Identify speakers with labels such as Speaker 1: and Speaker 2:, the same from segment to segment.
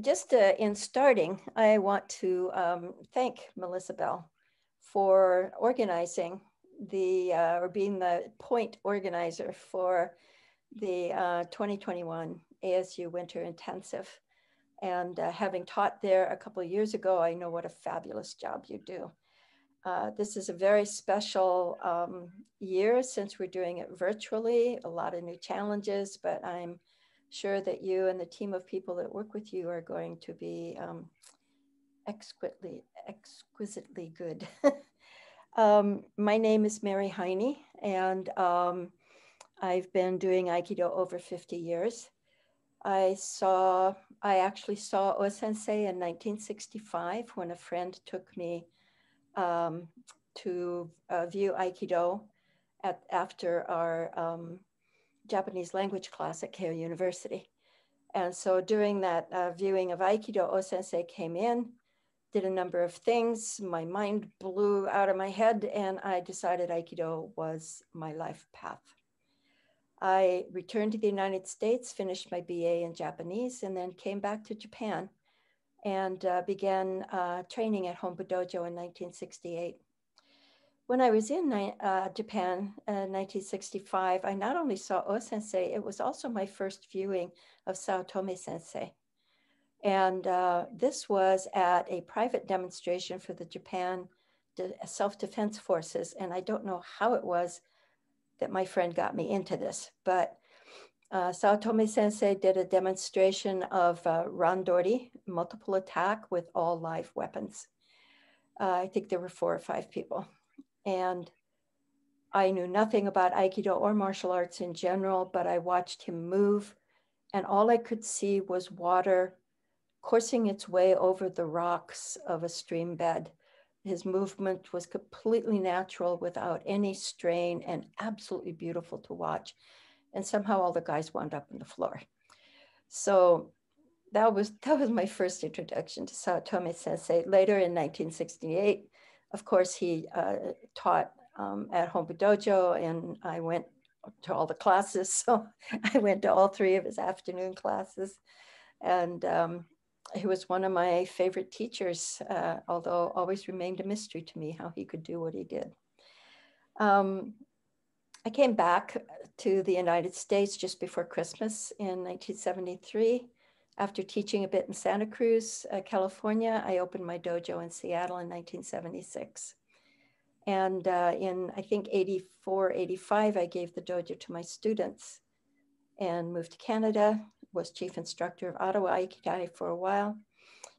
Speaker 1: Just uh, in starting, I want to um, thank Melissa Bell for organizing the, uh, or being the point organizer for the uh, 2021 ASU Winter Intensive. And uh, having taught there a couple years ago, I know what a fabulous job you do. Uh, this is a very special um, year since we're doing it virtually, a lot of new challenges, but I'm sure that you and the team of people that work with you are going to be um, exquisitely, exquisitely good. um, my name is Mary Heiny, and um, I've been doing Aikido over 50 years. I saw, I actually saw O-sensei in 1965 when a friend took me um, to uh, view Aikido at, after our um, Japanese language class at Keio University. And so during that uh, viewing of Aikido, O-sensei came in, did a number of things. My mind blew out of my head and I decided Aikido was my life path. I returned to the United States, finished my BA in Japanese, and then came back to Japan and uh, began uh, training at Hombu Dojo in 1968. When I was in uh, Japan in uh, 1965, I not only saw O-sensei, it was also my first viewing of Saotome sensei. And uh, this was at a private demonstration for the Japan Self-Defense Forces. And I don't know how it was that my friend got me into this. But uh, Saotome Sensei did a demonstration of uh, Randori, multiple attack with all live weapons. Uh, I think there were four or five people. And I knew nothing about Aikido or martial arts in general, but I watched him move. And all I could see was water coursing its way over the rocks of a stream bed. His movement was completely natural without any strain and absolutely beautiful to watch. And somehow all the guys wound up on the floor. So that was that was my first introduction to Saotome Sensei. Later in 1968, of course, he uh, taught um, at Hombu Dojo, and I went to all the classes. So I went to all three of his afternoon classes, and um, he was one of my favorite teachers, uh, although always remained a mystery to me how he could do what he did. Um, I came back to the United States just before Christmas in 1973. After teaching a bit in Santa Cruz, uh, California, I opened my dojo in Seattle in 1976. And uh, in, I think, 84, 85, I gave the dojo to my students and moved to Canada, was chief instructor of Ottawa Aikido for a while,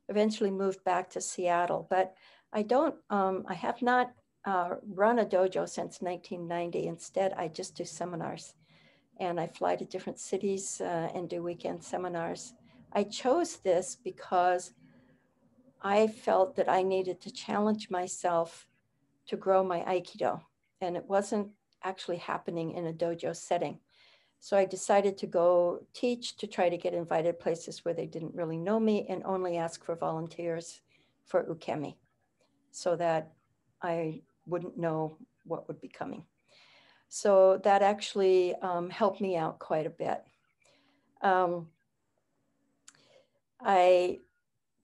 Speaker 1: eventually moved back to Seattle. But I don't, um, I have not uh, run a dojo since 1990. Instead, I just do seminars and I fly to different cities uh, and do weekend seminars. I chose this because I felt that I needed to challenge myself to grow my Aikido. And it wasn't actually happening in a dojo setting. So I decided to go teach to try to get invited places where they didn't really know me and only ask for volunteers for ukemi so that I wouldn't know what would be coming. So that actually um, helped me out quite a bit. Um, I,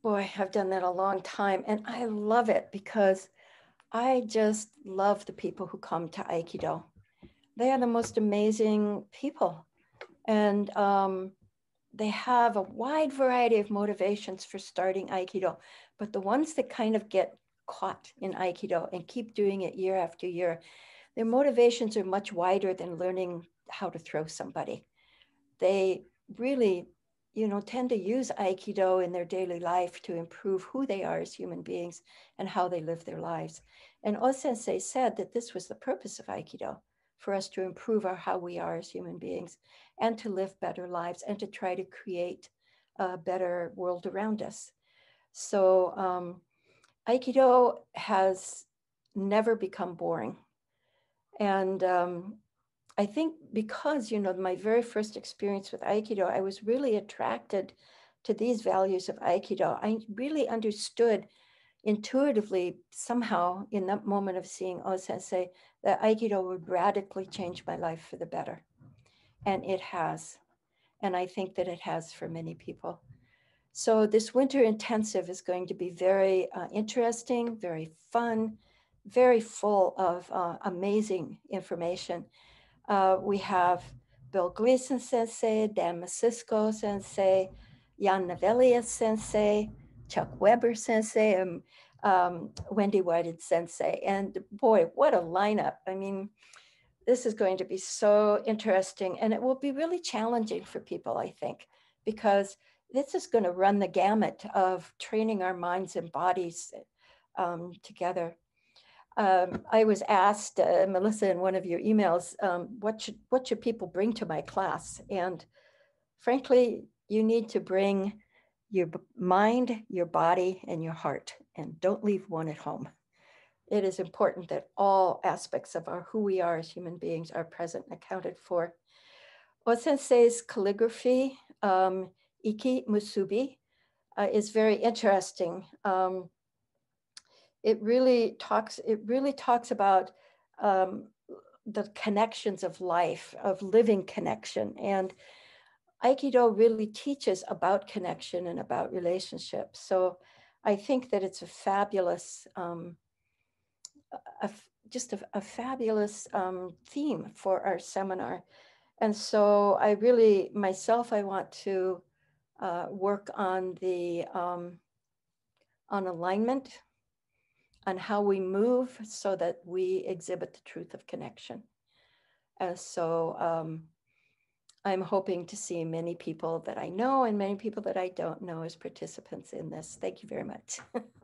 Speaker 1: boy, I've done that a long time and I love it because I just love the people who come to Aikido they are the most amazing people. And um, they have a wide variety of motivations for starting Aikido, but the ones that kind of get caught in Aikido and keep doing it year after year, their motivations are much wider than learning how to throw somebody. They really, you know, tend to use Aikido in their daily life to improve who they are as human beings and how they live their lives. And O-sensei said that this was the purpose of Aikido for us to improve our how we are as human beings and to live better lives and to try to create a better world around us. So um, Aikido has never become boring. And um, I think because, you know, my very first experience with Aikido, I was really attracted to these values of Aikido. I really understood intuitively, somehow, in that moment of seeing O Sensei, that Aikido would radically change my life for the better. And it has. And I think that it has for many people. So, this winter intensive is going to be very uh, interesting, very fun, very full of uh, amazing information. Uh, we have Bill Gleason Sensei, Dan Messisco Sensei, Jan Nevelius Sensei, Chuck Weber Sensei, and um, Wendy Whited Sensei. And boy, what a lineup. I mean, this is going to be so interesting and it will be really challenging for people, I think, because this is going to run the gamut of training our minds and bodies um, together. Um, I was asked, uh, Melissa, in one of your emails, um, what should what should people bring to my class? And frankly, you need to bring your mind, your body, and your heart, and don't leave one at home. It is important that all aspects of our who we are as human beings are present and accounted for. Osensei's calligraphy, um, Iki Musubi, uh, is very interesting. Um, it really talks. It really talks about um, the connections of life, of living connection, and Aikido really teaches about connection and about relationships. So I think that it's a fabulous, um, a, just a, a fabulous um, theme for our seminar. And so I really, myself, I want to uh, work on the, um, on alignment, on how we move so that we exhibit the truth of connection. And so um, I'm hoping to see many people that I know and many people that I don't know as participants in this. Thank you very much.